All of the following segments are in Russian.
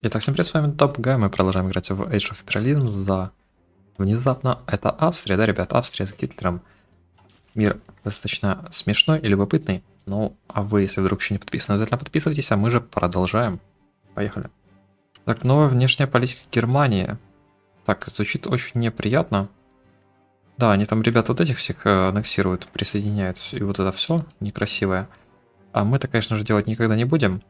Итак, всем привет, с вами Топ Гай, мы продолжаем играть в Age of Imperialism за... Внезапно, это Австрия, да, ребят, Австрия с Гитлером. Мир достаточно смешной и любопытный, ну, а вы, если вдруг еще не подписаны, обязательно подписывайтесь, а мы же продолжаем. Поехали. Так, новая внешняя политика Германии. Так, звучит очень неприятно. Да, они там, ребят, вот этих всех э, аннексируют, присоединяют, и вот это все некрасивое. А мы-то, конечно же, делать никогда не будем,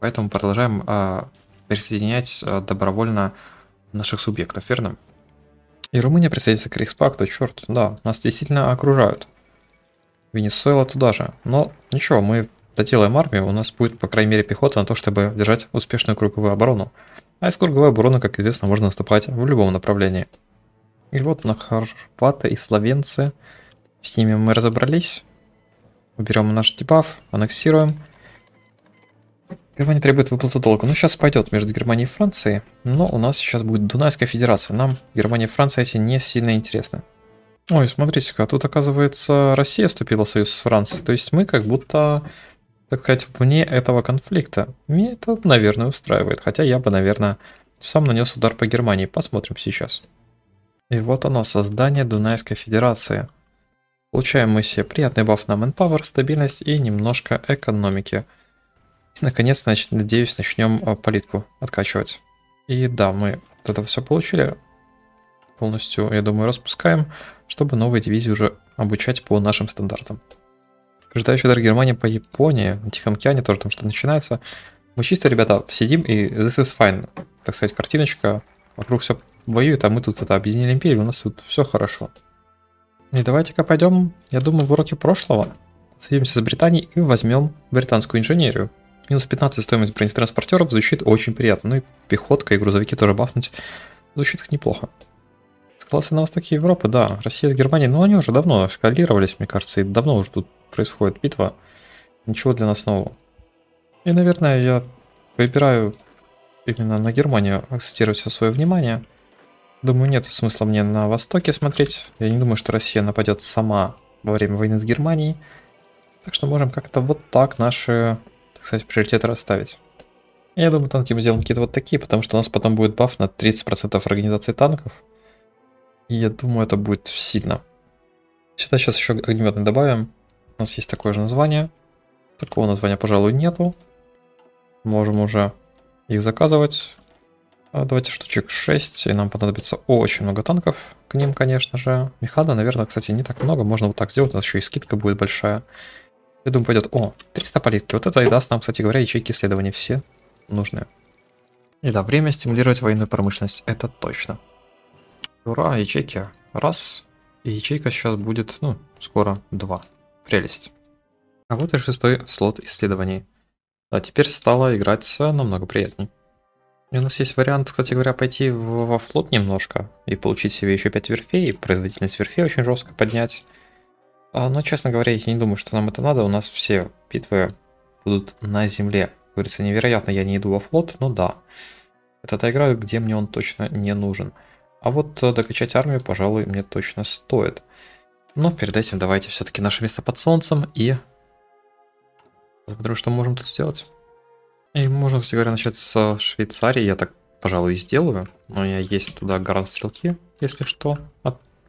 поэтому продолжаем а, присоединять э, добровольно наших субъектов, верно? И Румыния присоединится к Рейхспакту, черт, да, нас действительно окружают. Венесуэла туда же. Но ничего, мы доделаем армию, у нас будет, по крайней мере, пехота на то, чтобы держать успешную круговую оборону. А из круговой обороны, как известно, можно наступать в любом направлении. И вот на Хорваты и Словенцы. С ними мы разобрались. Уберем наш дебаф, аннексируем. Германия требует выплаты долга. Ну, сейчас пойдет между Германией и Францией, но у нас сейчас будет Дунайская Федерация. Нам Германия и Франция эти не сильно интересны. Ой, смотрите-ка, тут, оказывается, Россия вступила в союз с Францией. То есть мы как будто, так сказать, вне этого конфликта. Мне это, наверное, устраивает. Хотя я бы, наверное, сам нанес удар по Германии. Посмотрим сейчас. И вот оно, создание Дунайской Федерации. Получаем мы себе приятный баф на Manpower, стабильность и немножко экономики. Наконец, значит, надеюсь, начнем а, политику откачивать. И да, мы вот это все получили. Полностью, я думаю, распускаем, чтобы новые дивизии уже обучать по нашим стандартам. Ожидающий удар Германии по Японии, на Тихом океане тоже там что-то начинается. Мы чисто, ребята, сидим и this is fine. Так сказать, картиночка, вокруг все воюет, а мы тут это объединили империю, у нас тут все хорошо. И давайте-ка пойдем, я думаю, в уроки прошлого. Соединимся с Британией и возьмем британскую инженерию. Минус 15 стоимость бронетранспортеров звучит очень приятно. Ну и пехотка и грузовики тоже бафнуть. Звучит их неплохо. С класса на востоке Европы, да. Россия с Германией, ну они уже давно эскалировались, мне кажется, и давно уже тут происходит битва. Ничего для нас нового. И, наверное, я выбираю именно на Германию акцентировать все свое внимание. Думаю, нет смысла мне на востоке смотреть. Я не думаю, что Россия нападет сама во время войны с Германией. Так что можем как-то вот так наши кстати, приоритеты расставить. Я думаю, танки мы сделаем какие-то вот такие, потому что у нас потом будет баф на 30% организации танков. И я думаю, это будет сильно. Сюда сейчас еще огнеметный добавим. У нас есть такое же название. Такого названия, пожалуй, нету. Можем уже их заказывать. А, давайте штучек 6, и нам понадобится очень много танков к ним, конечно же. Механа, наверное, кстати, не так много. Можно вот так сделать, у нас еще и скидка будет большая. Я думаю, пойдет. О, 300 политики. Вот это и даст нам, кстати говоря, ячейки исследований все нужные. И да, время стимулировать военную промышленность. Это точно. Ура, ячейки. Раз. И ячейка сейчас будет, ну, скоро два. Прелесть. А вот и шестой слот исследований. А теперь стало играть намного приятней. И у нас есть вариант, кстати говоря, пойти во флот немножко и получить себе еще 5 верфей, и производительность верфей очень жестко поднять. А, но, честно говоря, я не думаю, что нам это надо. У нас все битвы будут на земле. Говорится, невероятно, я не иду во флот, но да. Это та игра, где мне он точно не нужен. А вот э, докачать армию, пожалуй, мне точно стоит. Но перед этим давайте все-таки наше место под солнцем и... Посмотрим, что мы можем тут сделать. И можно, кстати говоря, начать с Швейцарии. Я так, пожалуй, и сделаю. У меня есть туда гарант стрелки, если что,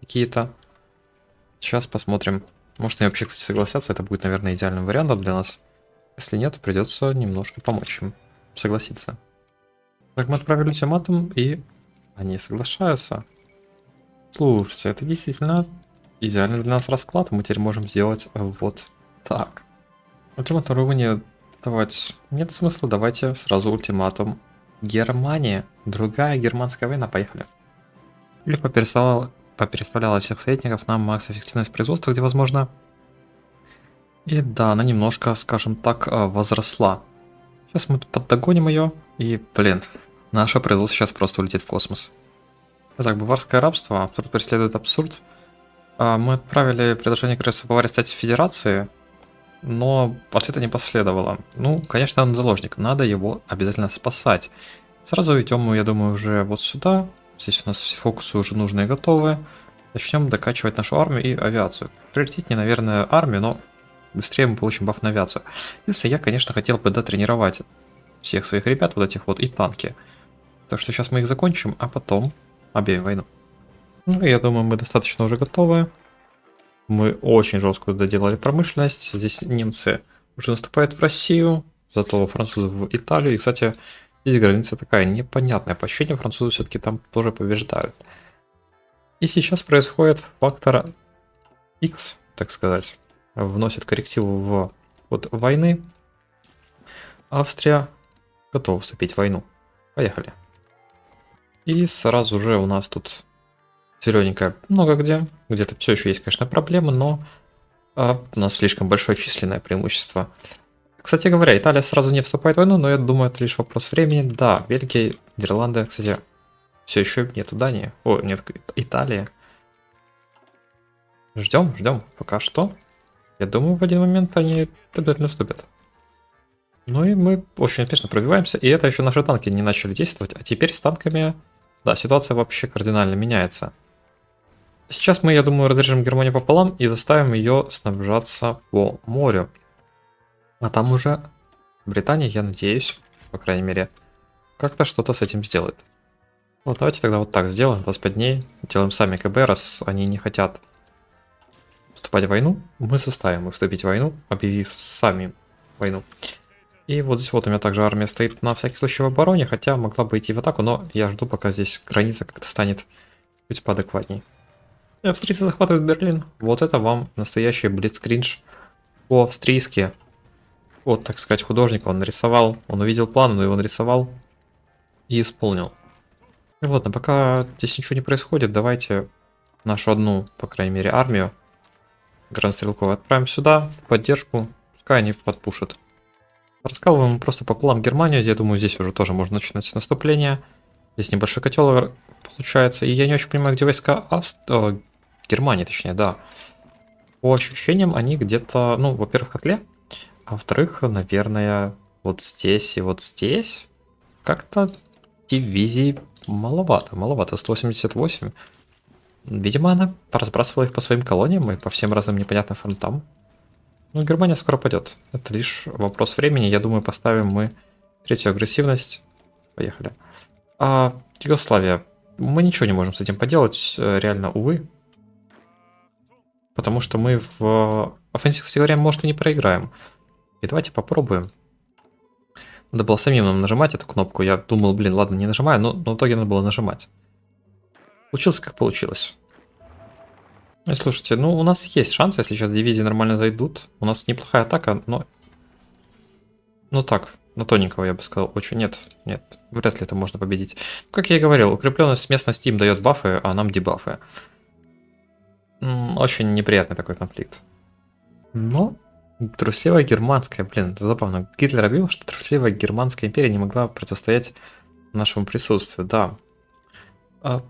какие-то. Сейчас посмотрим. Может, они вообще, кстати, согласятся. Это будет, наверное, идеальным вариантом для нас. Если нет, придется немножко помочь им согласиться. Так, мы отправили ультиматум, и они соглашаются. Слушайте, это действительно идеальный для нас расклад. Мы теперь можем сделать вот так. Ультиматум Румынии давать нет смысла. Давайте сразу ультиматум Германия. Другая германская война. Поехали. Легко переслала попереставляла всех советников на макс эффективность производства, где возможно. И да, она немножко, скажем так, э, возросла. Сейчас мы поддогоним ее, и, блин, наше производство сейчас просто улетит в космос. Итак, баварское рабство, абсурд преследует абсурд. А, мы отправили предложение Красу Баварии стать федерацией, но ответа не последовало. Ну, конечно, он заложник, надо его обязательно спасать. Сразу идем мы, я думаю, уже вот сюда, Здесь у нас все фокусы уже нужные и готовы. Начнем докачивать нашу армию и авиацию. Приоритетнее, наверное, армию, но быстрее мы получим баф на авиацию. Если я, конечно, хотел бы дотренировать всех своих ребят, вот этих вот, и танки. Так что сейчас мы их закончим, а потом объявим войну. Ну, я думаю, мы достаточно уже готовы. Мы очень жесткую доделали промышленность. Здесь немцы уже наступают в Россию, зато французы в Италию. И, кстати, здесь граница такая непонятная. По ощущениям, французы все-таки там тоже побеждают. И сейчас происходит фактор X, так сказать. Вносит коррективу в вот войны. Австрия готова вступить в войну. Поехали. И сразу же у нас тут зелененькая много где. Где-то все еще есть, конечно, проблемы, но а, у нас слишком большое численное преимущество. Кстати говоря, Италия сразу не вступает в войну, но я думаю, это лишь вопрос времени. Да, Бельгия, Нидерланды, кстати, все еще нету Дании. О, нет, Италия. Ждем, ждем. Пока что. Я думаю, в один момент они обязательно вступят. Ну и мы очень успешно пробиваемся. И это еще наши танки не начали действовать. А теперь с танками, да, ситуация вообще кардинально меняется. Сейчас мы, я думаю, разрежем Германию пополам и заставим ее снабжаться по морю. А там уже Британия, я надеюсь, по крайней мере, как-то что-то с этим сделает. Вот давайте тогда вот так сделаем, 25 дней, делаем сами КБ, раз они не хотят вступать в войну, мы составим их вступить в войну, объявив сами войну. И вот здесь вот у меня также армия стоит на всякий случай в обороне, хотя могла бы идти в атаку, но я жду, пока здесь граница как-то станет чуть поадекватней. И австрийцы захватывают Берлин. Вот это вам настоящий блицкринж по-австрийски. Вот, так сказать, художник, он нарисовал, он увидел план, но его нарисовал и исполнил. И вот, но пока здесь ничего не происходит, давайте нашу одну, по крайней мере, армию гранд-стрелковую отправим сюда, поддержку, пускай они подпушат. Раскалываем просто по плам Германию, я думаю, здесь уже тоже можно начинать наступление. Здесь небольшой котел получается, и я не очень понимаю, где войска Аст... О, Германии, точнее, да. По ощущениям, они где-то, ну, во-первых, в котле, а во-вторых, наверное, вот здесь и вот здесь как-то дивизии маловато, маловато, 188. Видимо, она разбрасывала их по своим колониям и по всем разным непонятным фронтам. Ну, Германия скоро пойдет. Это лишь вопрос времени. Я думаю, поставим мы третью агрессивность. Поехали. А Югославия. Мы ничего не можем с этим поделать, реально, увы. Потому что мы в кстати говоря, может и не проиграем. И давайте попробуем. Надо было самим нам нажимать эту кнопку. Я думал, блин, ладно, не нажимаю, но, но в итоге надо было нажимать. Получилось как получилось. Ну, слушайте, ну у нас есть шанс, если сейчас дивизии нормально зайдут. У нас неплохая атака, но... Ну так, на тоненького я бы сказал. Очень нет, нет, вряд ли это можно победить. Как я и говорил, укрепленность местности им дает бафы, а нам дебафы. Очень неприятный такой конфликт. Но трусливая германская, блин, это забавно. Гитлер объявил, что трусливая германская империя не могла противостоять нашему присутствию, да. А,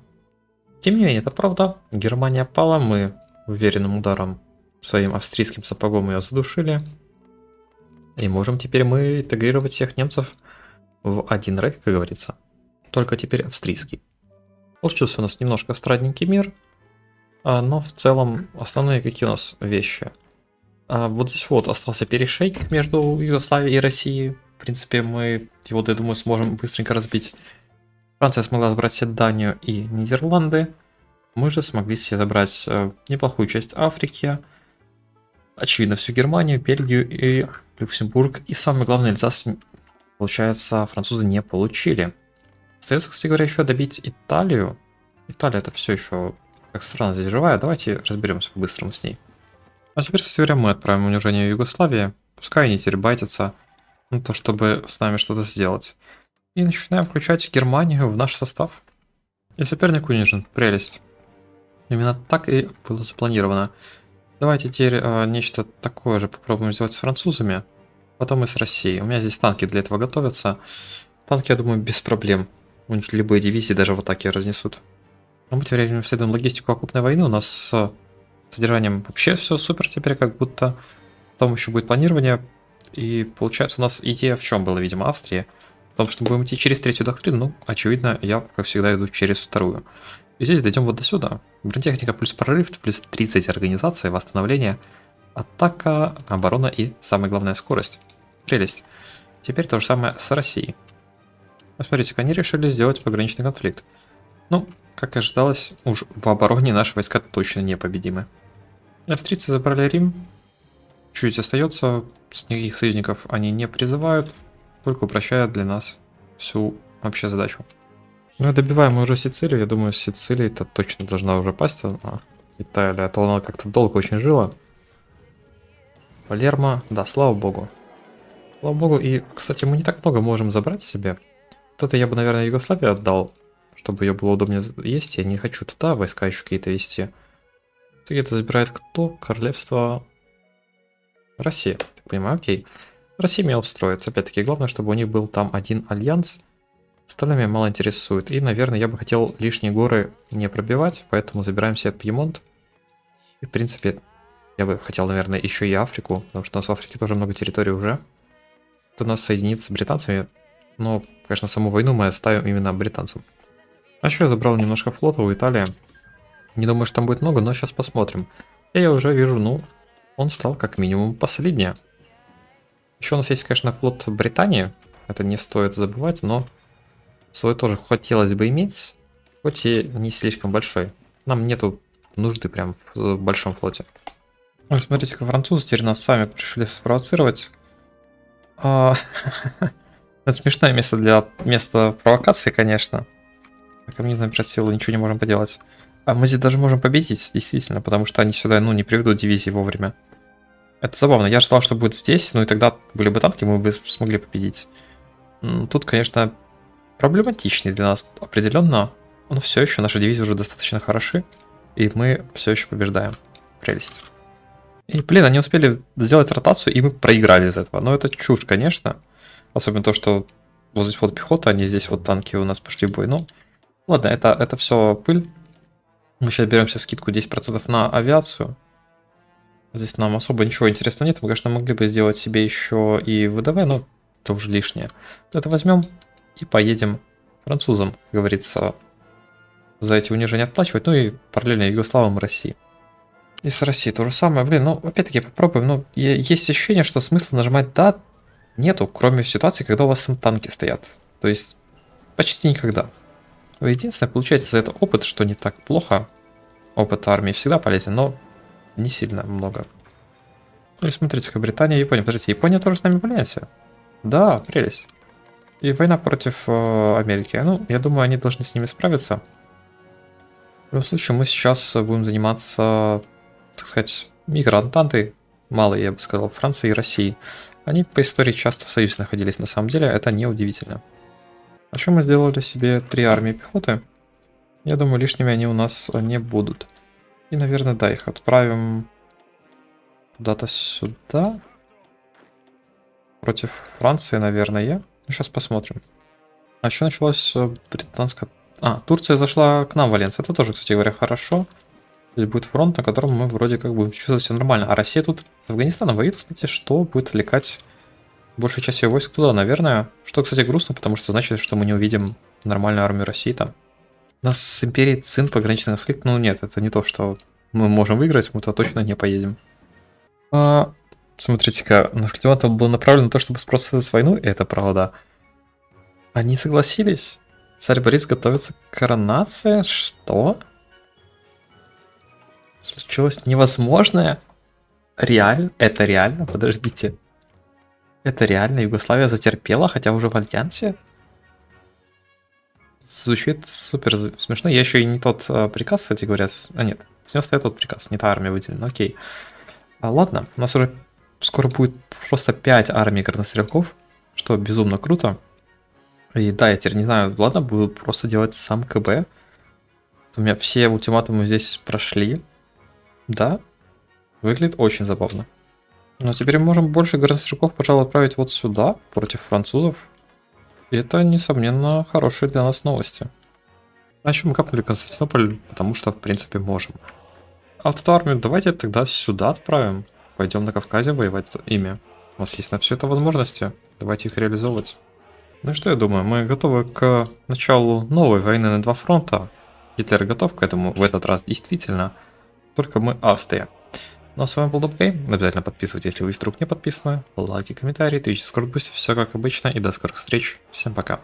тем не менее, это правда. Германия пала, мы уверенным ударом своим австрийским сапогом ее задушили. И можем теперь мы интегрировать всех немцев в один рейх, как говорится. Только теперь австрийский. Получился у нас немножко странненький мир, а, но в целом основные какие у нас вещи. А, вот здесь вот остался перешейк между Югославией и Россией. В принципе, мы его, я думаю, сможем быстренько разбить. Франция смогла забрать себе Данию и Нидерланды. Мы же смогли себе забрать э, неплохую часть Африки. Очевидно, всю Германию, Бельгию и Люксембург. И самое главное, Эльзас, получается, французы не получили. Остается, кстати говоря, еще добить Италию. Италия это все еще как странно здесь живая. Давайте разберемся по-быстрому с ней. А теперь, кстати говоря, мы отправим унижение Югославии. Пускай они теперь байтятся, ну, то чтобы с нами что-то сделать. И начинаем включать Германию в наш состав. И соперник унижен. Прелесть. Именно так и было запланировано. Давайте теперь э, нечто такое же попробуем сделать с французами. Потом и с Россией. У меня здесь танки для этого готовятся. Танки, я думаю, без проблем. У них любые дивизии даже в атаке разнесут. Но мы теперь исследуем логистику окупной войны. У нас с содержанием вообще все супер теперь, как будто. Потом еще будет планирование. И получается у нас идея в чем была, видимо, Австрия. Потому что мы будем идти через третью доктрину, ну, очевидно, я, как всегда, иду через вторую. И здесь дойдем вот до сюда. Бронетехника плюс прорыв, плюс 30 организация, восстановление, атака, оборона и, самое главное, скорость. Прелесть. Теперь то же самое с Россией. Смотрите, они решили сделать пограничный конфликт. Ну, как и ожидалось, уж в обороне наши войска точно непобедимы. Австрийцы забрали Рим. Чуть остается, с никаких союзников они не призывают, только упрощают для нас всю вообще задачу. Ну и добиваем уже Сицилию, я думаю, Сицилия это точно должна уже пасть, а Италия, а то она как-то долго очень жила. Палермо, да, слава богу. Слава богу, и, кстати, мы не так много можем забрать себе. Кто-то я бы, наверное, Югославию отдал, чтобы ее было удобнее есть. Я не хочу туда войска еще какие-то вести. В итоге это забирает кто? Королевство Россия. Так понимаю, окей. Россия меня устроит. Опять-таки, главное, чтобы у них был там один альянс. Остальное меня мало интересует. И, наверное, я бы хотел лишние горы не пробивать, поэтому забираем себе Пьемонт. И, в принципе, я бы хотел, наверное, еще и Африку, потому что у нас в Африке тоже много территорий уже. Это у нас соединится с британцами, но, конечно, саму войну мы оставим именно британцам. А еще я забрал немножко флота у Италии. Не думаю, что там будет много, но сейчас посмотрим. И я уже вижу, ну, он стал как минимум последнее. Еще у нас есть, конечно, флот Британии. Это не стоит забывать, но свой тоже хотелось бы иметь, хоть и не слишком большой. Нам нету нужды прям в большом флоте. Ой, смотрите-ка, французы теперь нас сами пришли спровоцировать. А, это смешное место для места провокации, конечно. Ко мне набирать силу, ничего не можем поделать. А мы здесь даже можем победить, действительно, потому что они сюда, ну, не приведут дивизии вовремя. Это забавно. Я ожидал, что будет здесь, ну и тогда были бы танки, мы бы смогли победить. Тут, конечно, проблематичнее для нас определенно, но все еще наши дивизии уже достаточно хороши, и мы все еще побеждаем. Прелесть. И, блин, они успели сделать ротацию, и мы проиграли из этого. Но это чушь, конечно. Особенно то, что вот здесь вот пехота, они здесь вот танки у нас пошли в бой. Ну, ладно, это, это все пыль. Мы сейчас беремся скидку 10% на авиацию. Здесь нам особо ничего интересного нет. Мы, конечно, могли бы сделать себе еще и ВДВ, но это уже лишнее. Это возьмем и поедем французам, как говорится, за эти унижения отплачивать. Ну и параллельно Югославам России. И с Россией то же самое. Блин, ну, опять-таки, попробуем. Ну, есть ощущение, что смысла нажимать «да» нету, кроме ситуации, когда у вас там танки стоят. То есть, почти никогда. Единственное, получается за это опыт, что не так плохо. Опыт армии всегда полезен, но не сильно много. Ну и смотрите-ка, Британия, Япония. Подождите, Япония тоже с нами альянсе? Да, прелесть. И война против э, Америки. Ну, я думаю, они должны с ними справиться. В любом случае, мы сейчас будем заниматься так сказать, мигранты, малые, я бы сказал, Франции и России, они по истории часто в союзе находились, на самом деле это неудивительно. А что мы сделали себе три армии пехоты? Я думаю, лишними они у нас не будут. И, наверное, да, их отправим куда-то сюда. Против Франции, наверное. Ну, сейчас посмотрим. А еще началась британская... А, Турция зашла к нам в Альянс. Это тоже, кстати говоря, хорошо. То есть будет фронт, на котором мы вроде как будем чувствовать все нормально. А Россия тут с Афганистаном воюет, кстати, что будет отвлекать большую часть ее войск туда, наверное. Что, кстати, грустно, потому что значит, что мы не увидим нормальную армию России там. У нас с империей Цин пограничный конфликт, ну нет, это не то, что мы можем выиграть, мы туда точно не поедем. А, Смотрите-ка, ультиматум был направлен на то, чтобы спросить войну, и это правда. Они согласились. Царь Борис готовится к коронации? Что? Случилось невозможное? Реально? Это реально? Подождите. Это реально? Югославия затерпела, хотя уже в Альянсе? Звучит супер смешно. Я еще и не тот э, приказ, кстати говоря. С... А нет, снес я тот приказ, не та армия выделена. Окей. А, ладно, у нас уже скоро будет просто 5 армий горнострелков, что безумно круто. И да, я теперь не знаю, ладно, буду просто делать сам КБ. У меня все ультиматумы здесь прошли. Да, выглядит очень забавно. Но теперь мы можем больше горнострелков, пожалуй, отправить вот сюда, против французов. И это, несомненно, хорошие для нас новости. А еще мы капнули Константинополь, потому что, в принципе, можем. А вот эту армию давайте тогда сюда отправим. Пойдем на Кавказе воевать ими. У нас есть на все это возможности. Давайте их реализовывать. Ну что я думаю, мы готовы к началу новой войны на два фронта. Гитлер готов к этому в этот раз действительно только мы Австрия. Ну а с вами был Добгей. Обязательно подписывайтесь, если вы вдруг не подписаны. Лайки, комментарии, Twitch, Discord, все как обычно. И до скорых встреч. Всем пока.